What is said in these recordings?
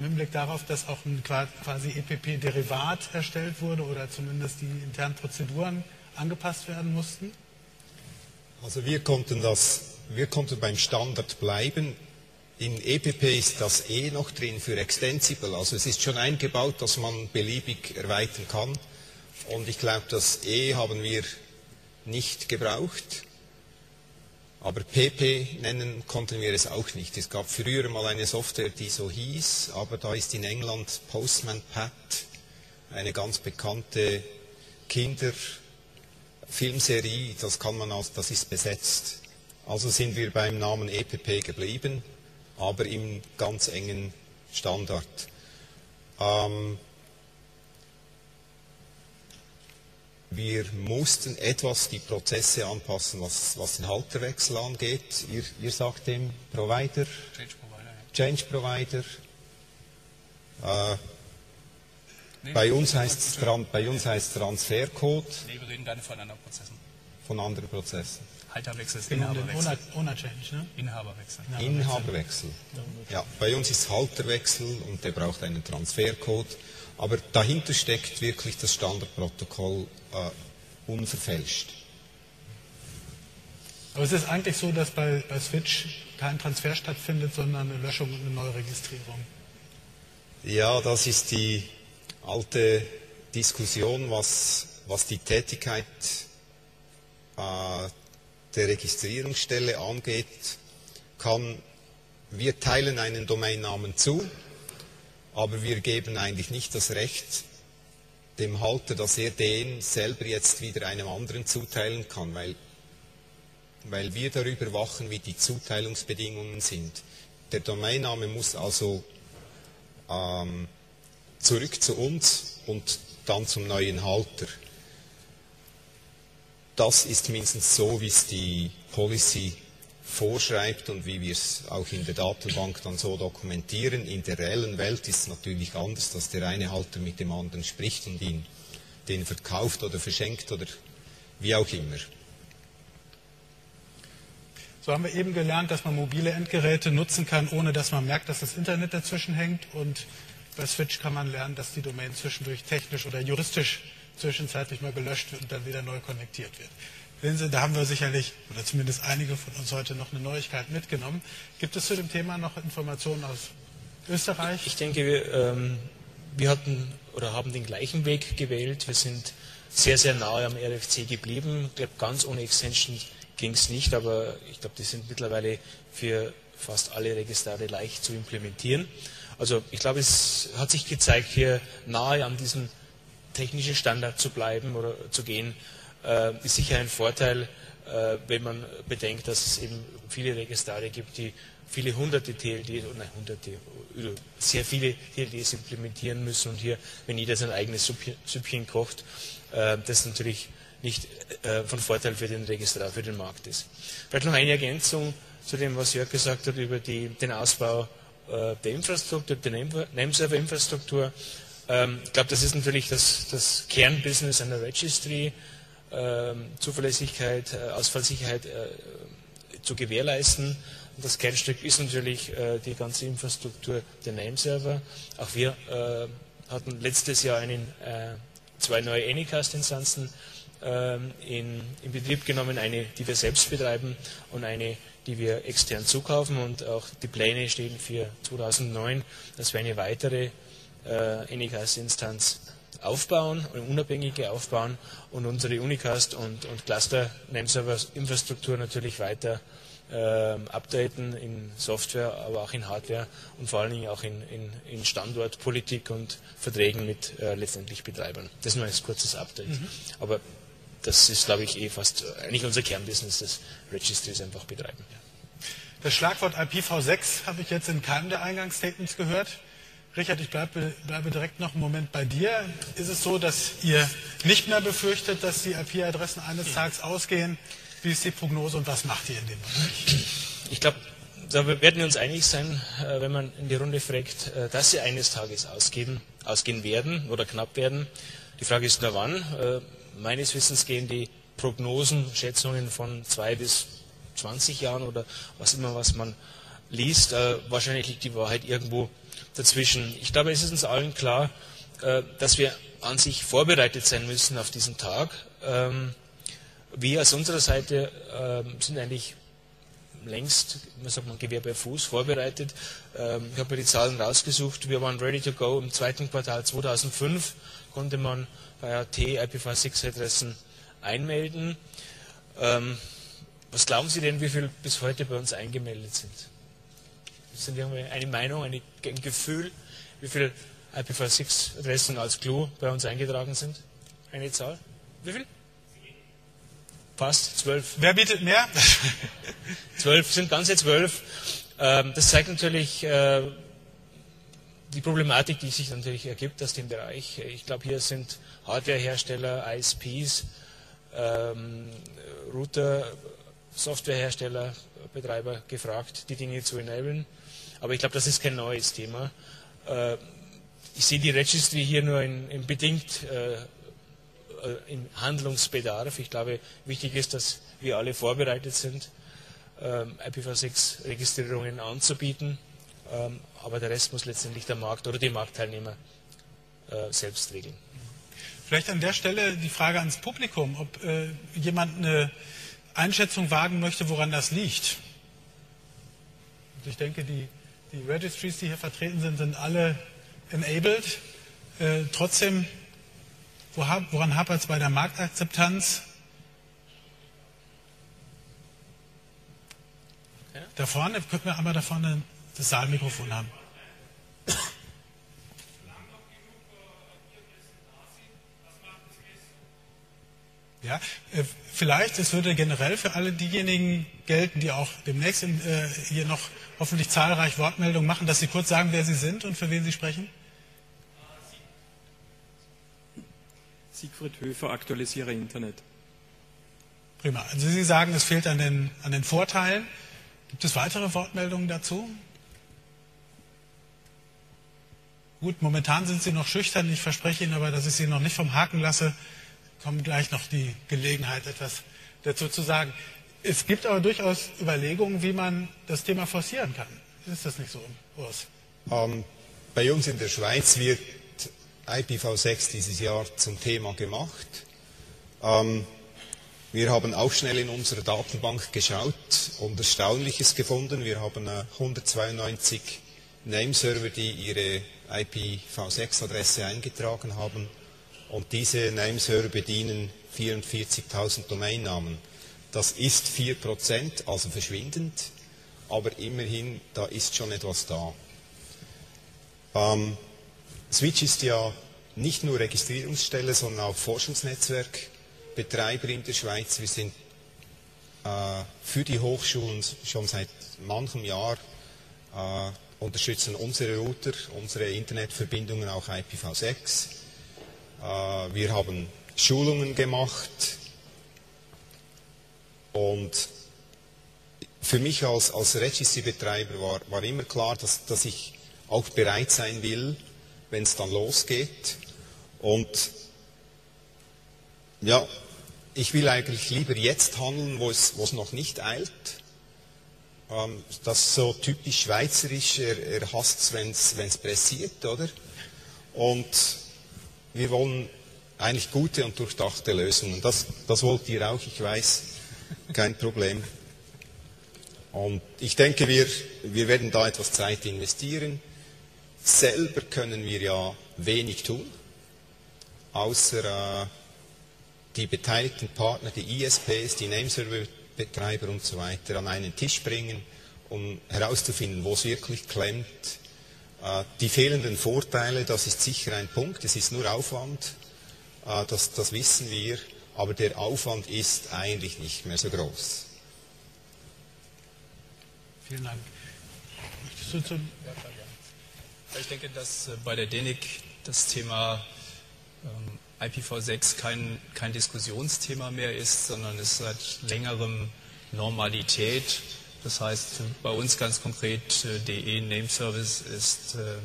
Im Hinblick darauf, dass auch ein quasi EPP-Derivat erstellt wurde oder zumindest die internen Prozeduren angepasst werden mussten? Also wir konnten das, wir konnten beim Standard bleiben. In EPP ist das E noch drin für Extensible. Also es ist schon eingebaut, dass man beliebig erweitern kann. Und ich glaube, das E haben wir nicht gebraucht. Aber PP nennen konnten wir es auch nicht. Es gab früher mal eine Software, die so hieß, aber da ist in England Postman Pat, eine ganz bekannte Kinderfilmserie, das kann man als, das ist besetzt. Also sind wir beim Namen EPP geblieben, aber im ganz engen Standard. Ähm, Wir mussten etwas die Prozesse anpassen, was, was den Halterwechsel angeht. Ihr, ihr sagt dem Provider, Change Provider. Ja. Change Provider. Äh, nee, bei, uns heißt es, bei uns heißt Transfercode. Nee, wir reden gar nicht von anderen Prozessen. Von anderen Prozessen. Halterwechsel ist Genau, Inhaberwechsel. Owner Change, ne? Inhaberwechsel. Inhaberwechsel. Ja, bei uns ist Halterwechsel und der braucht einen Transfercode. Aber dahinter steckt wirklich das Standardprotokoll äh, unverfälscht. Aber es ist eigentlich so, dass bei, bei Switch kein Transfer stattfindet, sondern eine Löschung und eine Neuregistrierung. Ja, das ist die alte Diskussion, was, was die Tätigkeit äh, der Registrierungsstelle angeht. Kann, wir teilen einen Domainnamen zu, aber wir geben eigentlich nicht das Recht dem Halter, dass er den selber jetzt wieder einem anderen zuteilen kann, weil, weil wir darüber wachen, wie die Zuteilungsbedingungen sind. Der Domainname muss also ähm, zurück zu uns und dann zum neuen Halter. Das ist mindestens so, wie es die Policy vorschreibt und wie wir es auch in der Datenbank dann so dokumentieren. In der reellen Welt ist es natürlich anders, dass der eine Halter mit dem anderen spricht und ihn den verkauft oder verschenkt oder wie auch immer. So haben wir eben gelernt, dass man mobile Endgeräte nutzen kann, ohne dass man merkt, dass das Internet dazwischen hängt. Und bei Switch kann man lernen, dass die Domain zwischendurch technisch oder juristisch zwischenzeitlich mal gelöscht wird und dann wieder neu konnektiert wird. Sie, da haben wir sicherlich, oder zumindest einige von uns heute noch eine Neuigkeit mitgenommen. Gibt es zu dem Thema noch Informationen aus Österreich? Ich denke, wir, ähm, wir hatten oder haben den gleichen Weg gewählt. Wir sind sehr, sehr nahe am RFC geblieben. Ich glaube, ganz ohne Extension ging es nicht, aber ich glaube, die sind mittlerweile für fast alle Registrare leicht zu implementieren. Also ich glaube, es hat sich gezeigt, hier nahe an diesem technischen Standard zu bleiben oder zu gehen, äh, ist sicher ein Vorteil, äh, wenn man bedenkt, dass es eben viele Registrare gibt, die viele hunderte TLDs, nein, hunderte, sehr viele TLDs implementieren müssen und hier, wenn jeder sein eigenes Süppchen kocht, äh, das natürlich nicht von Vorteil für den Registrar, für den Markt ist. Vielleicht noch eine Ergänzung zu dem, was Jörg gesagt hat über die, den Ausbau der Infrastruktur, der Nameserver-Infrastruktur. Ähm, ich glaube, das ist natürlich das, das Kernbusiness einer Registry. Ähm, Zuverlässigkeit, äh, Ausfallsicherheit äh, zu gewährleisten. Und das Kernstück ist natürlich äh, die ganze Infrastruktur der Nameserver. Auch wir hatten letztes Jahr einen, zwei neue Anycast-Instanzen ähm, in, in, Betrieb genommen, eine, die wir selbst betreiben und eine, die wir extern zukaufen. Und auch die Pläne stehen für 2009, dass wir eine weitere äh, Anycast-Instanz aufbauen, eine unabhängige aufbauen und unsere Unicast und, und Cluster Nameserver Infrastruktur natürlich weiter äh, updaten in Software, aber auch in Hardware und vor allen Dingen auch in, in, in Standortpolitik und Verträgen mit äh, letztendlich Betreibern. Das ist nur ein kurzes Update. Mhm. Aber das ist, glaube ich, eh fast eigentlich unser Kernbusiness, das Registries einfach betreiben. Das Schlagwort IPv6 habe ich jetzt in keinem der Eingangsstatements gehört. Richard, ich bleibe, bleibe, direkt noch einen Moment bei dir. Ist es so, dass ihr nicht mehr befürchtet, dass die IP-Adressen eines Tages ausgehen? Wie ist die Prognose und was macht ihr in dem Bereich? Ich glaube, da werden wir uns einig sein, äh, wenn man in die Runde fragt, äh, dass sie eines Tages ausgehen, ausgehen werden oder knapp werden. Die Frage ist nur wann. Äh, meines Wissens gehen die Prognosen, Schätzungen von zwei bis 20 Jahren oder was immer, was man liest. Wahrscheinlich liegt die Wahrheit irgendwo dazwischen. Ich glaube, es ist uns allen klar, äh, dass wir an sich vorbereitet sein müssen auf diesen Tag. Ähm, wir aus unserer Seite ähm, sind eigentlich längst, man sagt man, Gewehr bei Fuß vorbereitet. Ähm, ich habe mir die Zahlen rausgesucht. Wir waren ready to go. Im zweiten Quartal 2005 konnte man bei AT IPv6-Adressen einmelden. Was glauben Sie denn, wie viele bis heute bei uns eingemeldet sind? Sind wir eine Meinung, ein Gefühl, wie viele IPv6-Adressen als Clue bei uns eingetragen sind? Eine Zahl? Wie viel? Fast zwölf. Wer bietet mehr? zwölf sind ganze zwölf. Ähm, das zeigt natürlich äh, die Problematik, die sich natürlich ergibt aus dem Bereich. Ich glaube, hier sind Hardwarehersteller, ISPs, ähm, Router, Softwarehersteller, Betreiber gefragt, die Dinge zu enablen. Aber ich glaube, das ist kein neues Thema. Äh, ich sehe die Registry hier nur in, in bedingt äh, äh, im Handlungsbedarf. Ich glaube, wichtig ist, dass wir alle vorbereitet sind, ähm, IPv6-Registrierungen anzubieten. Ähm, aber der Rest muss letztendlich der Markt oder die Marktteilnehmer selbst regeln. Vielleicht an der Stelle die Frage ans Publikum, ob äh, jemand eine Einschätzung wagen möchte, woran das liegt. Und ich denke, die, die Registries, die hier vertreten sind, sind alle enabled. Äh, trotzdem Woran hapert es bei der Marktakzeptanz? Da vorne, könnten wir einmal da vorne das Saalmikrofon haben. Ja, äh, vielleicht, es würde generell für alle diejenigen gelten, die auch demnächst in, äh, hier noch hoffentlich zahlreich Wortmeldungen machen, dass Sie kurz sagen, wer Sie sind und für wen Sie sprechen. Siegfried Höfer, aktualisiere Internet. Prima. Also Sie sagen, es fehlt an den, an den Vorteilen. Gibt es weitere Wortmeldungen dazu? Gut, momentan sind Sie noch schüchtern. Ich verspreche Ihnen aber, dass ich Sie noch nicht vom Haken lasse. Kommt gleich noch die Gelegenheit, etwas dazu zu sagen. Es gibt aber durchaus Überlegungen, wie man das Thema forcieren kann. Ist das nicht so, Urs? Ähm, bei uns in der Schweiz wird IPv6 dieses Jahr zum Thema gemacht. Ähm, wir haben auch schnell in unserer Datenbank geschaut und Erstaunliches gefunden. Wir haben äh, 192 Nameserver, die ihre IPv6-Adresse eingetragen haben. Und diese Nameserver bedienen 44.000 Domainnamen. Das ist 4%, also verschwindend, aber immerhin, da ist schon etwas da. Ähm, Switch ist ja nicht nur Registrierungsstelle, sondern auch Forschungsnetzwerkbetreiber in der Schweiz. Wir sind äh, für die Hochschulen schon seit manchem Jahr äh, unterstützen unsere Router, unsere Internetverbindungen auch IPv6. Äh, wir haben Schulungen gemacht und für mich als, als Registry-Betreiber war, war immer klar, dass, dass ich auch bereit sein will, wenn es dann losgeht. Und ja, ich will eigentlich lieber jetzt handeln, wo es, wo es noch nicht eilt. Ähm, das ist so typisch schweizerisch, er, er hasst es, wenn es pressiert, oder? Und wir wollen eigentlich gute und durchdachte Lösungen. Das, das wollt ihr auch, ich weiß, kein Problem. Und ich denke, wir, wir werden da etwas Zeit investieren. Selber können wir ja wenig tun, außer äh, die beteiligten Partner, die ISPs, die Nameserver-Betreiber und so weiter an einen Tisch bringen, um herauszufinden, wo es wirklich klemmt. Äh, die fehlenden Vorteile, das ist sicher ein Punkt, es ist nur Aufwand, äh, das, das wissen wir, aber der Aufwand ist eigentlich nicht mehr so groß. Vielen Dank. Möchtest du zum ich denke, dass äh, bei der DENIC das Thema ähm, IPv6 kein, kein Diskussionsthema mehr ist, sondern es seit längerem Normalität. Das heißt, bei uns ganz konkret, äh, DE Name Service ist äh,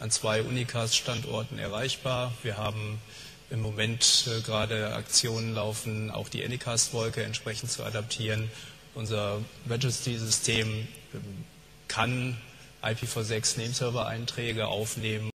an zwei Unicast-Standorten erreichbar. Wir haben im Moment gerade Aktionen laufen, auch die Anycast-Wolke entsprechend zu adaptieren. Unser Registry-System ähm, kann IPv6 Nameserver-Einträge aufnehmen